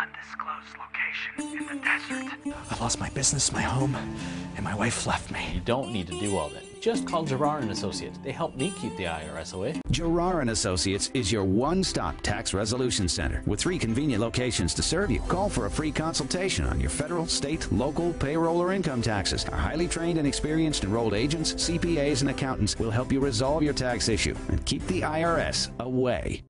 undisclosed location in the desert. I lost my business, my home, and my wife left me. You don't need to do all that. Just call Jarrar and Associates. They help me keep the IRS away. Jarrar and Associates is your one-stop tax resolution center with three convenient locations to serve you. Call for a free consultation on your federal, state, local, payroll, or income taxes. Our highly trained and experienced enrolled agents, CPAs, and accountants will help you resolve your tax issue and keep the IRS away.